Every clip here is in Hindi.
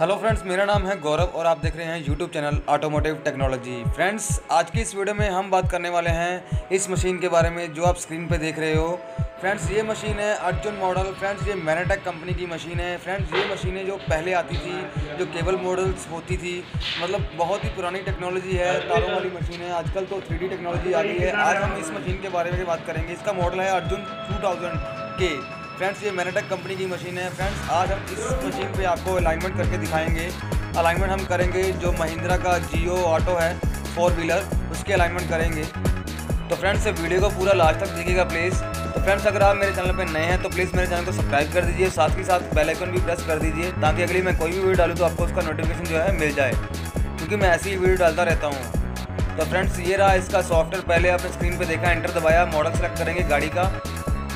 हेलो फ्रेंड्स मेरा नाम है गौरव और आप देख रहे हैं YouTube channel automotive technology friends आज की इस वीडियो में हम बात करने वाले हैं इस मशीन के बारे में जो आप स्क्रीन पे देख रहे हो। फ्रेंड्स ये मशीन है अर्जुन मॉडल फ्रेंड्स ये मैनाटेक कंपनी की मशीन है। फ्रेंड्स ये मशीनें जो पहले आती थी, जो केबल मॉडल्स होती थी। मतलब बहुत ही पुरानी टेक्नोलॉजी है, तारों वाली मशीन है। आजकल तो थ्री टेक्नोलॉजी आ गई है। आज हम इस मशीन के बारे में बात करेंगे। इसका मॉडल है अर्जुन टू के फ्रेंड्स ये मैनाटेक कंपनी की मशीन है। फ्रेंड्स आज हम इस मशीन पे आपको अलाइनमेंट करके दिखाएँगे। अलाइनमेंट हम करेंगे जो महिंद्रा का जियो ऑटो है फोर व्हीलर उसके अलाइनमेंट करेंगे। तो फ्रेंड्स वीडियो को पूरा लास्ट तक देखिएगा प्लीज़ तो फ्रेंड्स अगर आप मेरे चैनल पर नए हैं तो प्लीज़ मेरे चैनल को सब्सक्राइब कर दीजिए। साथ ही साथ बेल आइकन भी प्रेस कर दीजिए, ताकि अगली मैं कोई भी वीडियो डालूँ तो आपको उसका नोटिफिकेशन जो है मिल जाए। क्योंकि मैं ऐसी ही वीडियो डालता रहता हूँ। तो फ्रेंड्स ये रहा इसका सॉफ्टवेयर पहले आपने स्क्रीन पर देखा एंटर दबाया मॉडल सेलेक्ट करेंगे गाड़ी का।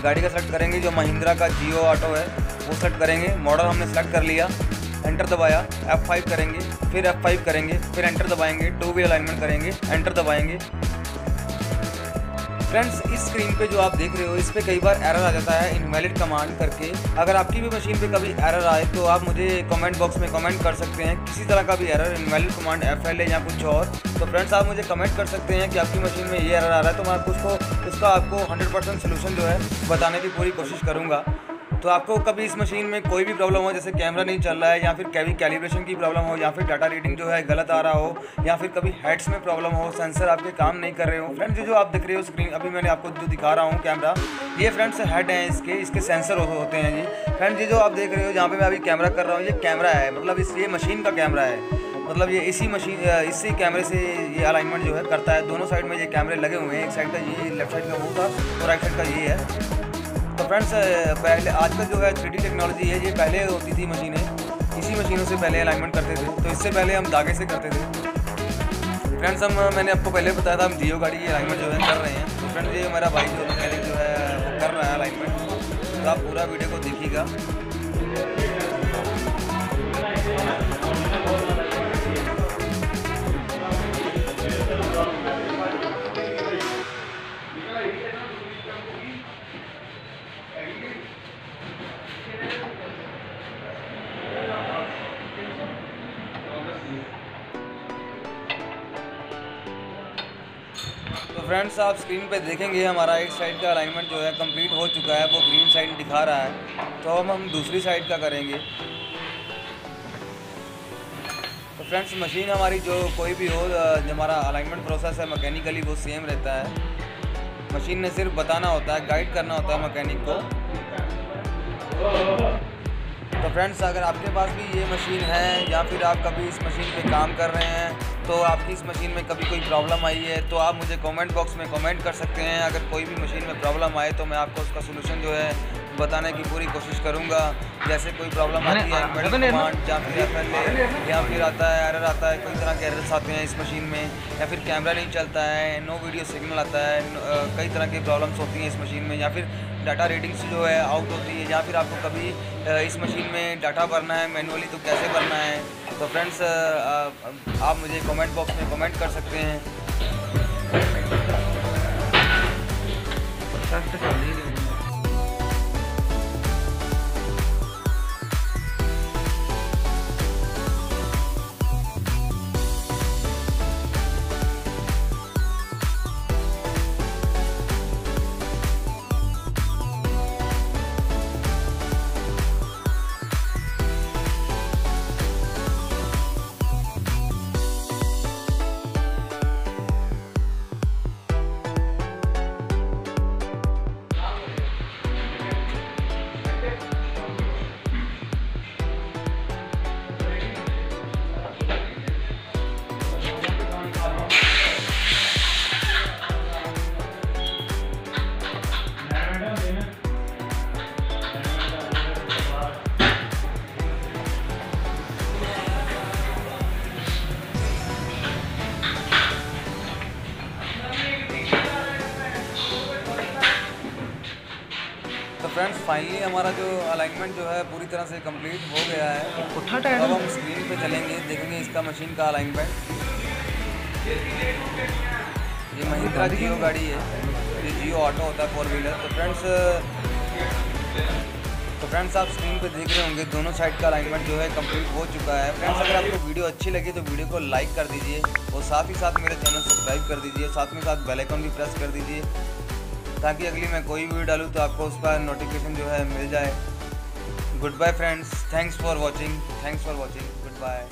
गाड़ी का सेलेक्ट करेंगे, जो महिंद्रा का जियो ऑटो है, वो सेलेक्ट करेंगे। मॉडल हमने सेलेक्ट कर लिया एंटर दबाया F5 करेंगे, फिर F5 करेंगे, फिर एंटर दबाएँगे टू व्हील अलाइनमेंट करेंगे एंटर दबाएँगे। फ्रेंड्स इस स्क्रीन पे जो आप देख रहे हो, इस पर कई बार एरर आ जाता है इनवैलिड कमांड करके। अगर आपकी भी मशीन पे कभी एरर आए तो आप मुझे कमेंट बॉक्स में कमेंट कर सकते हैं, किसी तरह का भी error invalid command F L या कुछ और। तो फ्रेंड्स आप मुझे कमेंट कर सकते हैं कि आपकी मशीन में ये एरर आ रहा है तो मैं आपको उसको, उसका आपको हंड्रेड परसेंट सोल्यूशन जो है, बताने की पूरी कोशिश करूँगा। तो आपको कभी इस मशीन में कोई भी प्रॉब्लम हो, जैसे कैमरा नहीं चल रहा है, या फिर कभी कैलिब्रेशन की प्रॉब्लम हो, या फिर डाटा रीडिंग जो है गलत आ रहा हो, या फिर कभी हेड्स में प्रॉब्लम हो सेंसर आपके काम नहीं कर रहे हो। फ्रेंड्स जो आप दिख रहे हो स्क्रीन अभी मैंने आपको जो दिखा रहा हूँ कैमरा ये फ्रेंड्स हेड हैं इसके इसके सेंसर होते हैं जी। फ्रेंड्स ये जो आप देख रहे हो, जहाँ पर मैं अभी कैमरा कर रहा हूँ, ये कैमरा है मतलब इस ये मशीन का कैमरा है। मतलब ये इसी मशीन इसी कैमरे से ये अलाइनमेंट जो है करता है। दोनों साइड में ये कैमरे लगे हुए हैं, एक साइड का ये लेफ़्ट साइड का वो था, और राइट साइड का ये है। तो फ्रेंड्स पहले आजकल जो है थ्री टेक्नोलॉजी है, ये पहले होती थी मशीनें इसी मशीनों से पहले अलाइनमेंट करते थे। तो इससे पहले हम धागे से करते थे। फ्रेंड्स हम मैंने आपको पहले बताया था, हम जियो गाड़ी की अलाइनमेंट जो है कर रहे हैं। तो फ्रेंड्स ये हमारा भाई जो मैकेनिक जो है वो कर रहा है अलाइनमेंट तो आप पूरा वीडियो को देखिएगा। तो फ्रेंड्स आप स्क्रीन पे देखेंगे, हमारा एक साइड का अलाइनमेंट जो है कंप्लीट हो चुका है, वो ग्रीन साइड दिखा रहा है। तो अब हम दूसरी साइड का करेंगे। तो फ्रेंड्स मशीन हमारी जो कोई भी हो जो हमारा अलाइनमेंट प्रोसेस है मैकेनिकली वो सेम रहता है। मशीन ने सिर्फ़ बताना होता है गाइड करना होता है मैकेनिक को। तो फ्रेंड्स अगर आपके पास भी ये मशीन है या फिर आप कभी इस मशीन पे काम कर रहे हैं तो आपकी इस मशीन में कभी कोई प्रॉब्लम आई है तो आप मुझे कमेंट बॉक्स में कमेंट कर सकते हैं। अगर कोई भी मशीन में प्रॉब्लम आए तो मैं आपको उसका सोल्यूशन जो है बताने की पूरी कोशिश करूँगा। जैसे कोई प्रॉब्लम आती है कमांड या फिर एफ़ या फिर आता है एरर आता है कई तरह के एरर्स आते हैं इस मशीन में या फिर कैमरा नहीं चलता है नो वीडियो सिग्नल आता है कई तरह की प्रॉब्लम्स होती हैं इस मशीन में या फिर डाटा रीडिंग्स जो है आउट होती है या फिर आपको कभी इस मशीन में डाटा भरना है मैनुअली तो कैसे भरना है? तो फ्रेंड्स आप मुझे कमेंट बॉक्स में कमेंट कर सकते हैं। फ्रेंड्स फाइनली हमारा जो अलाइनमेंट जो है पूरी तरह से कंप्लीट हो गया है। अब हम स्क्रीन पे चलेंगे देखेंगे इसका मशीन का अलाइनमेंट ये महिंद्रा जियो गाड़ी है। ये जियो ऑटो होता है फोर व्हीलर तो फ्रेंड्स तो फ्रेंड्स आप स्क्रीन पे देख रहे होंगे दोनों साइड का अलाइनमेंट जो है कंप्लीट हो चुका है। फ्रेंड्स अगर आपको वीडियो अच्छी लगी तो वीडियो को लाइक कर दीजिए और साथ ही साथ मेरे चैनल सब्सक्राइब कर दीजिए। साथ में साथ बेल आइकन भी प्रेस कर दीजिए। ताकि अगली मैं कोई वीडियो डालूँ तो आपको उसका नोटिफिकेशन जो है मिल जाए। Good bye friends thanks for watching thanks for watching good bye